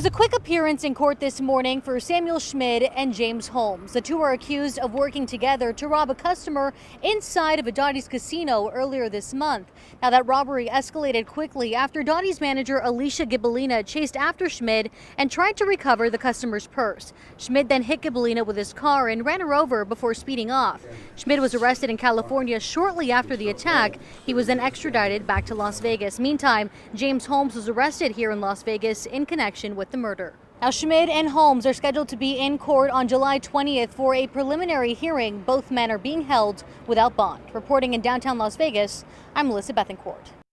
was a quick appearance in court this morning for Samuel Schmid and James Holmes. The two are accused of working together to rob a customer inside of a Dotty's casino earlier this month. Now, that robbery escalated quickly after Dotty's manager Alicia Gibellina chased after Schmid and tried to recover the customer's purse. Schmid then hit Gibellina with his car and ran her over before speeding off. Schmid was arrested in California shortly after the attack. He was then extradited back to Las Vegas. Meantime, James Holmes was arrested here in Las Vegas in connection with the murder. Now, Schmid and Holmes are scheduled to be in court on July 20th for a preliminary hearing. Both men are being held without bond. Reporting in downtown Las Vegas, I'm Melissa Bethencourt.